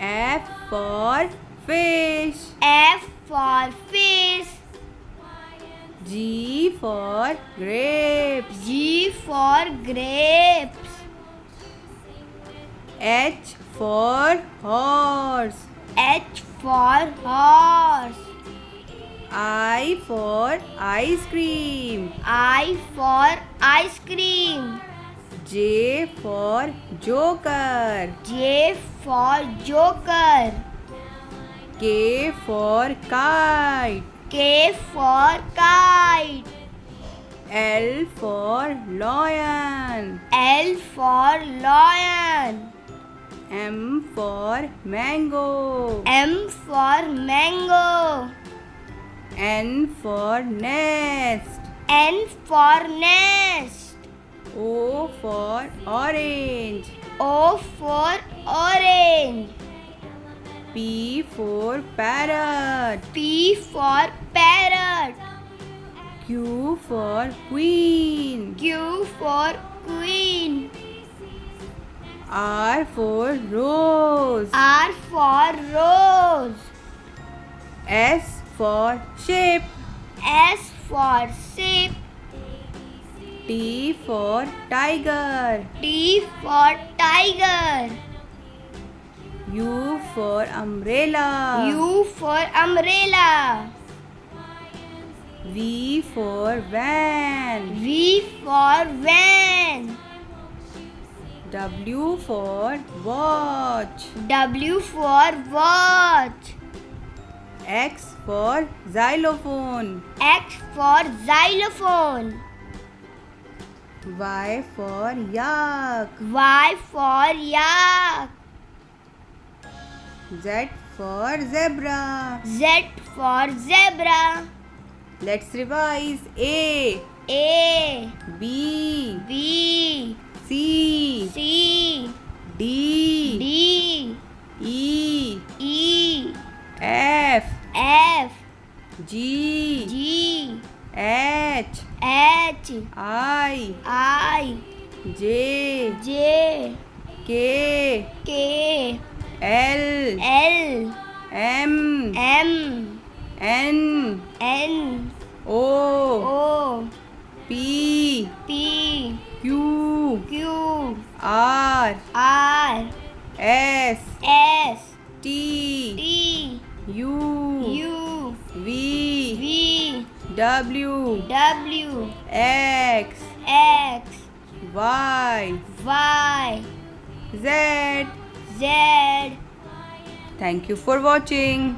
F for fish. F for fish. G for grapes. G for grapes. H for horse. H for horse. I for ice cream. I for ice cream. J for joker. J for joker. K for kite. K for kite. L for lion. L for lion. M for mango. M for mango. N for nest. N for nest. O for orange. O for orange. P for parrot. P for parrot. Q for queen. Q for queen. R for rose. R for rose. S for ship. S for sheep. T for tiger. T for tiger. U for umbrella. U for umbrella. V for van. V for van. W for watch. W for watch. X for xylophone. X for xylophone. Y for yak. Y for yak. Z for zebra. Z for zebra. Let's revise. A, A. B, B. C, C. D, D. E, E. F, F. G, G. H, H. I, I. J, J. K, K. L, L. M, M. N, N. O, O. P, P. Q, Q. R, R. S, S. T, T. U, U. V, V. W, W. X, X. Y, Y. Z. Z. Thank you for watching.